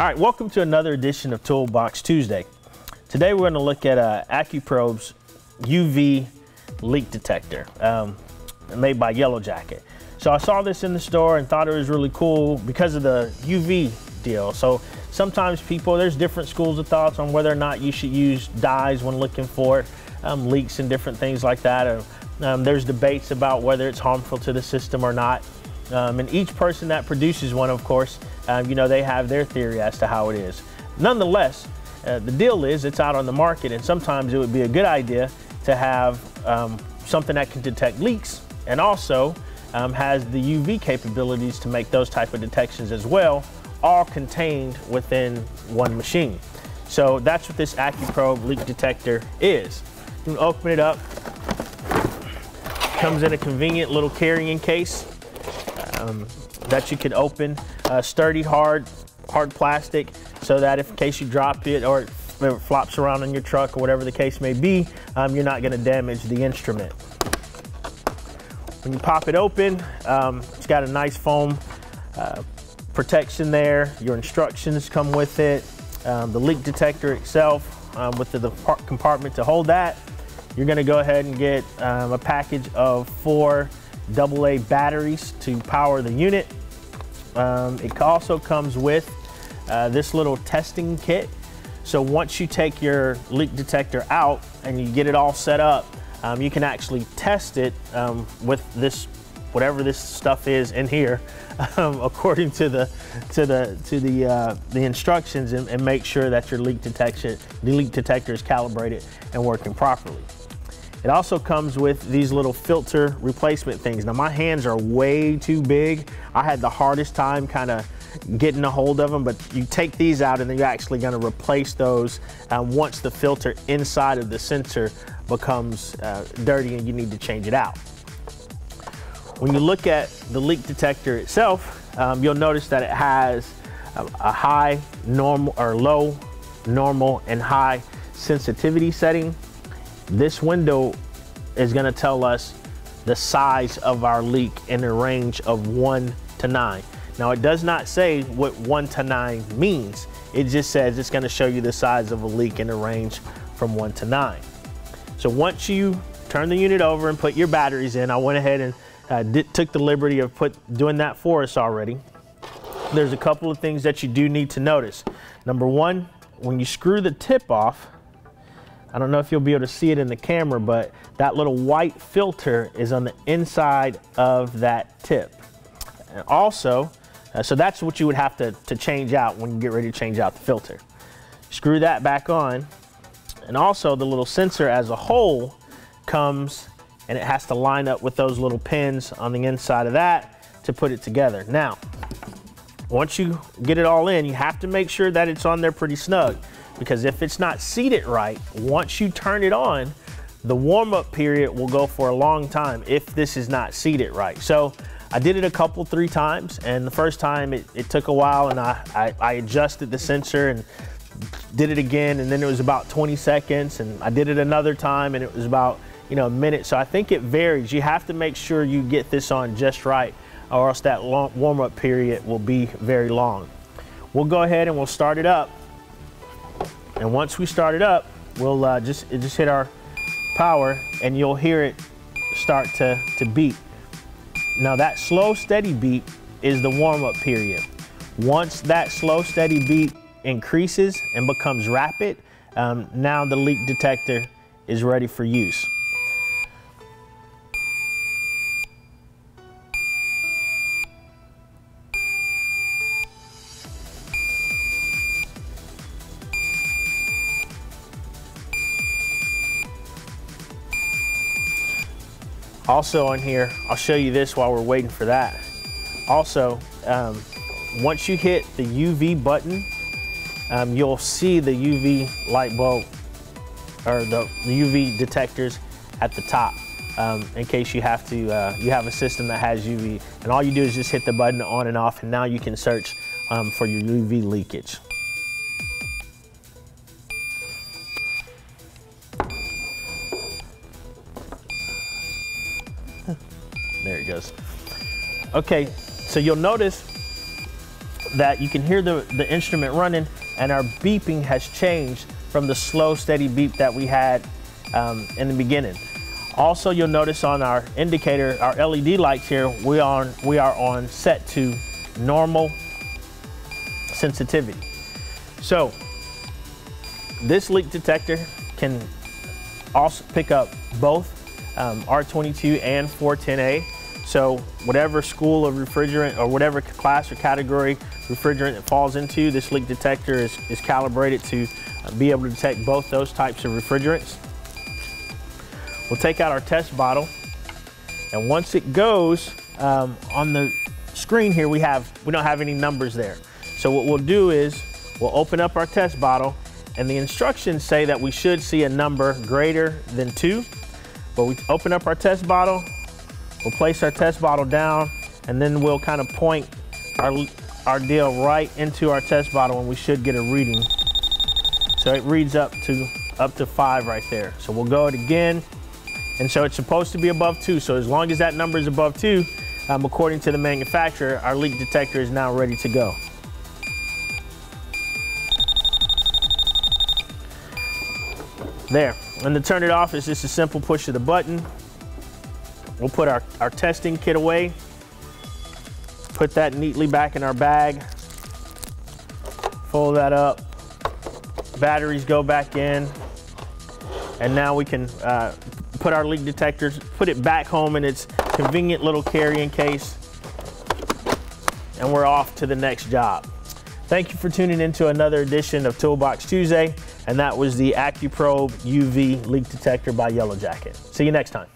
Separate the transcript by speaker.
Speaker 1: All right, welcome to another edition of Toolbox Tuesday. Today we're going to look at uh, AccuProbe's UV leak detector um, made by Yellow Jacket. So I saw this in the store and thought it was really cool because of the UV deal. So sometimes people, there's different schools of thoughts on whether or not you should use dyes when looking for um, leaks and different things like that. Um, there's debates about whether it's harmful to the system or not. Um, and each person that produces one, of course, um, you know, they have their theory as to how it is. Nonetheless, uh, the deal is it's out on the market, and sometimes it would be a good idea to have um, something that can detect leaks and also um, has the UV capabilities to make those type of detections as well, all contained within one machine. So that's what this AccuProbe leak detector is. You can open it up. Comes in a convenient little carrying case um, that you can open. Uh, sturdy, hard, hard plastic, so that if in case you drop it or it, flops around in your truck or whatever the case may be, um, you're not going to damage the instrument. When you pop it open, um, it's got a nice foam uh, protection there. Your instructions come with it. Um, the leak detector itself um, with the, the, compartment to hold that. You're gonna go ahead and get um, a package of four AA batteries to power the unit. Um, it also comes with uh, this little testing kit. So once you take your leak detector out and you get it all set up, um, you can actually test it um, with this, whatever this stuff is in here, um, according to the to the to the uh, the instructions, and, and, make sure that your leak detection the leak detector is calibrated and working properly. It also comes with these little filter replacement things. Now my hands are way too big. I had the hardest time kind of getting a hold of them, but you take these out and then you're actually gonna replace those um, once the filter inside of the sensor becomes uh, dirty and you need to change it out. When you look at the leak detector itself, um, you'll notice that it has a, a high, normal, or low, normal, and high sensitivity setting. This window is gonna tell us the size of our leak in a range of one to nine. Now it does not say what one to nine means. It just says it's gonna show you the size of a leak in a range from one to nine. So once you turn the unit over and put your batteries in, I went ahead and uh, did, took the liberty of put doing that for us already. There's a couple of things that you do need to notice. Number one, when you screw the tip off, I don't know if you'll be able to see it in the camera, but that little white filter is on the inside of that tip. And also, uh, so that's what you would have to, to change out when you get ready to change out the filter. Screw that back on and also the little sensor as a whole comes and it has to line up with those little pins on the inside of that to put it together. Now, once you get it all in, you have to make sure that it's on there pretty snug because if it's not seated right, once you turn it on, the warm up period will go for a long time if this is not seated right. So I did it a couple, three times, and the first time it, it took a while and I, I, I adjusted the sensor and did it again and then it was about 20 seconds and I did it another time and it was about you know a minute. So I think it varies. You have to make sure you get this on just right or else that warm-up period will be very long. We'll go ahead and we'll start it up and once we start it up we'll uh, just just hit our power and you'll hear it start to to beat now that slow steady beat is the warm-up period once that slow steady beat increases and becomes rapid, um, now the leak detector is ready for use. Also on here, I'll show you this while we're waiting for that. Also, um, once you hit the UV button um, you'll see the UV light bulb or the, UV detectors at the top um, in case you have to, uh, you have a system that has UV. And all you do is just hit the button on and off and now you can search um, for your UV leakage. Goes. Okay, so you'll notice that you can hear the, the instrument running and our beeping has changed from the slow, steady beep that we had um, in the beginning. Also, you'll notice on our indicator, our LED lights here, we are, on, we are on set to normal sensitivity. So, this leak detector can also pick up both um, R22 and 410A. So whatever school of refrigerant or whatever class or category refrigerant it falls into, this leak detector is, is calibrated to uh, be able to detect both those types of refrigerants. We'll take out our test bottle and once it goes um, on the screen here, we have we don't have any numbers there. So what we'll do is we'll open up our test bottle and the instructions say that we should see a number greater than two. But we open up our test bottle, we'll place our test bottle down, and then we'll kind of point our, our deal right into our test bottle and we should get a reading. So it reads up to up to five right there. So we'll go it again. And so it's supposed to be above two. So as long as that number is above two, um, according to the manufacturer, our leak detector is now ready to go. There. And to turn it off, it's just a simple push of the button. We'll put our, our testing kit away. Put that neatly back in our bag. Fold that up. Batteries go back in. And now we can uh, put our leak detectors, put it back home in its convenient little carrying case. And we're off to the next job. Thank you for tuning in to another edition of Toolbox Tuesday, and that was the AccuProbe UV leak detector by Yellow Jacket. See you next time.